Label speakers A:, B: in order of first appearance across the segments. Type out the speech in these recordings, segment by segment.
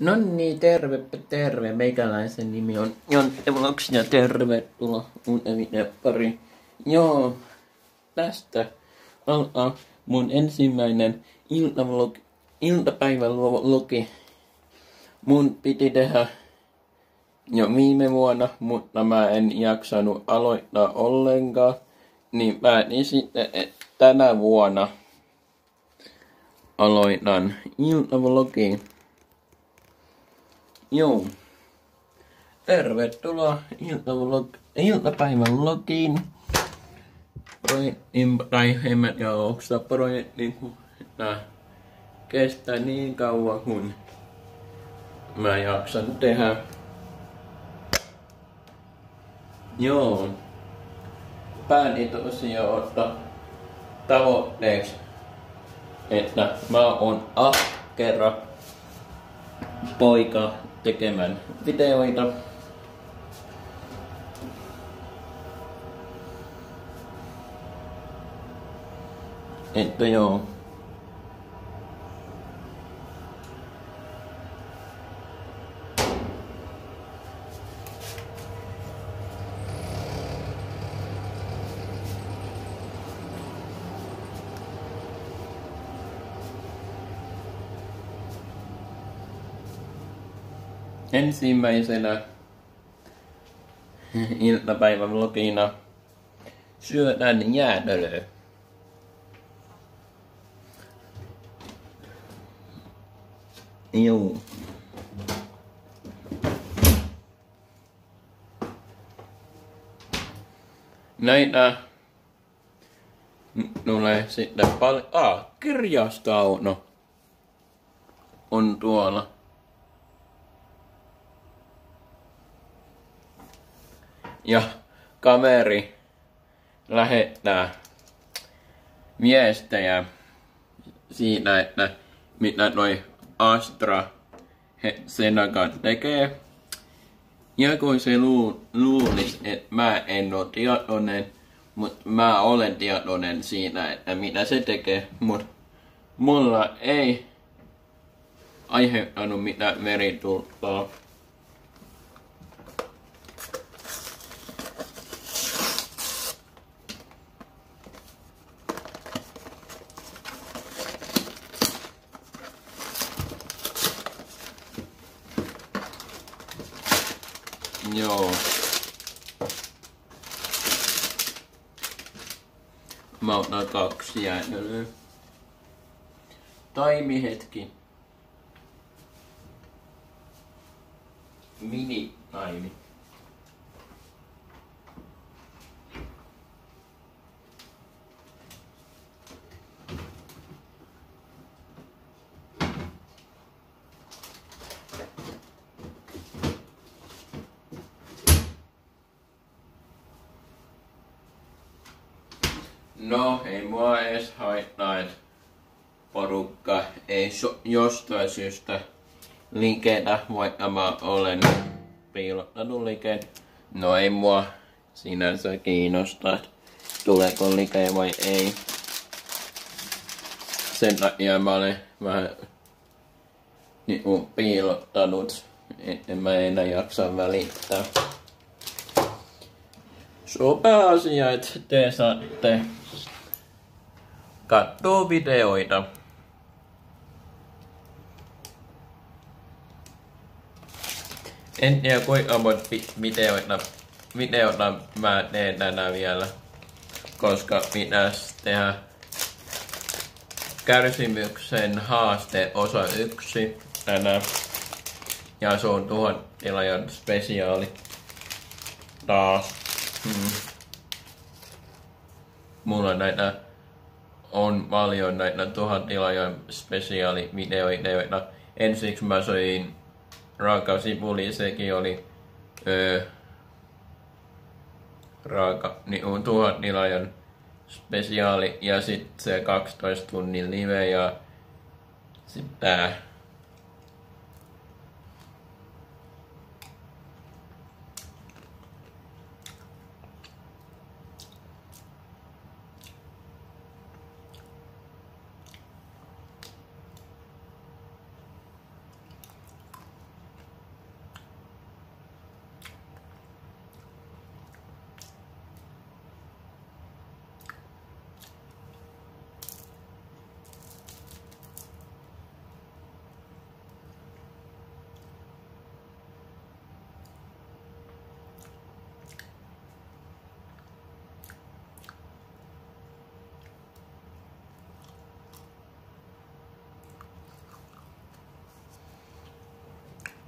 A: No niin, terve, terve. Meikäläisen nimi on Jontte Vlogs ja tervetuloa uuteen pari. Joo, tästä alkaa mun ensimmäinen iltavlog, iltapäivän. Mun piti tehdä jo viime vuonna, mutta mä en jaksanut aloittaa ollenkaan. Niin päätin sitten, että tänä vuonna aloitan iltavlogin. Joo. Tervetuloa iltavlog, iltapäivän logiin. Projektin, tai en mä tiedä, onko sitä projekti, kun tää kestää niin kauan, kun mä jaksan tehdä. Joo. Päätin tosiaan ottaa tavoitteeksi, että mä oon ahkera poika tekemään videoita. Että joo. Ensimmäisenä iltapäivän vlogina syödään jäätelöä. Juu. Näitä tulee sitten paljon... Ah, kirjastauno on tuolla. Ja kaveri lähettää viestejä siitä, että mitä noi Astra Senaga tekee. Ja kun se luu, luulisi, että mä en ole tietoinen, mutta mä olen tietoinen siinä, että mitä se tekee, mutta mulla ei aiheuttanut mitään veritultaa. Joo. Mä jäätelöä. Taimihetki. Mini No, ei mua edes haittaa, että porukka ei so, jostain syystä liiketä, vaikka mä olen piilottanut liikeen. No ei mua sinänsä kiinnosta, tuleeko liike vai ei. Sen takia mä olen vähän niin piilottanut, että mä enää jaksa välittää. Se on pääasia, että te saatte katsoo videoita. En tiedä kuinka monta videoita, videoita mä teen tänään vielä, koska pitäisi tehdä kärsimyksen haaste osa yksi tänään. Ja se on tuhat spesiaali taas. Hmm. Mulla näitä on paljon näitä tuhat tilaajan spesiaalivideoita. Ensiksi mä soin raaka sipuli, sekin oli öö, raaka, niin tuhat tilaajan spesiaali ja sitten se 12 tunnin live ja sitten tää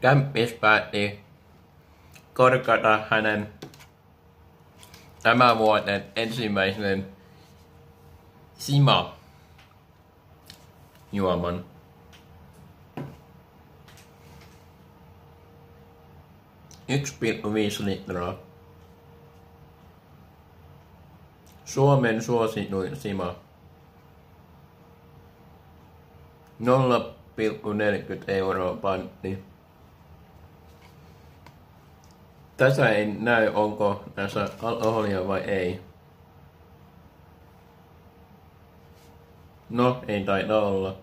A: kämppis päätti korkata hänen tämän vuoden ensimmäisen Sima juoman. Yksi pilkku viisi litraa. Suomen suosituin Sima. 0,40 euroa pantti. Tässä ei näy, onko tässä alkoholia vai ei. No, ei taida olla.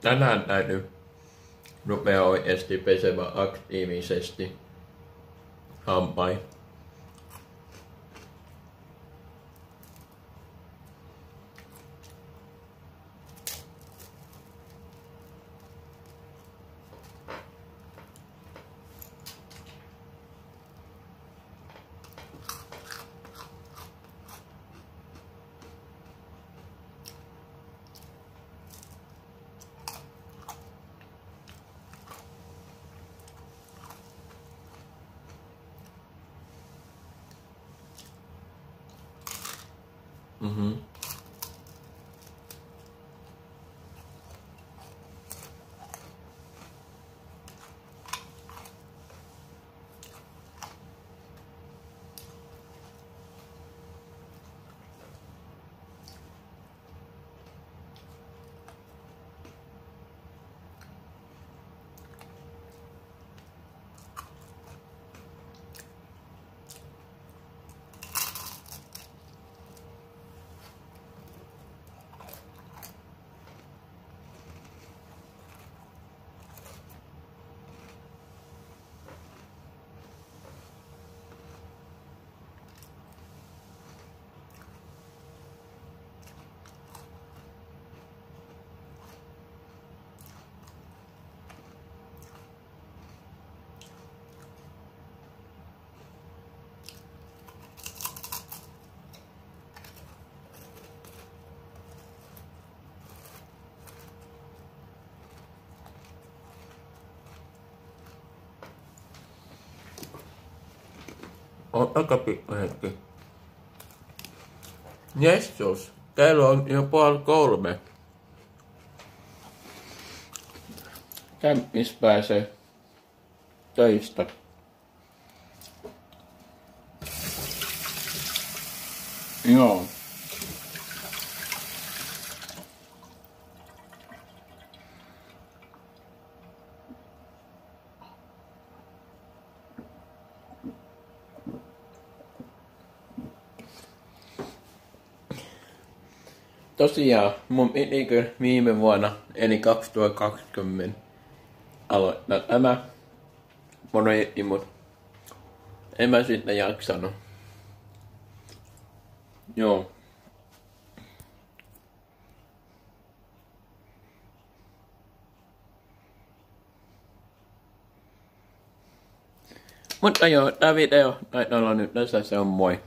A: Tänään täytyy rupea oikeasti pesemään aktiivisesti hampain. Mm-hmm. Ottakaa pikku hetki. Jessus, kello on jo puoli kolme. Kämppis pääsee töistä. Joo. Tosiaan, mun pitikö viime vuonna, eli 2020, aloittaa tämä projekti, mut en mä sitten jaksanut. Joo. Mutta joo, tää video taitaa olla nyt tässä, se on moi.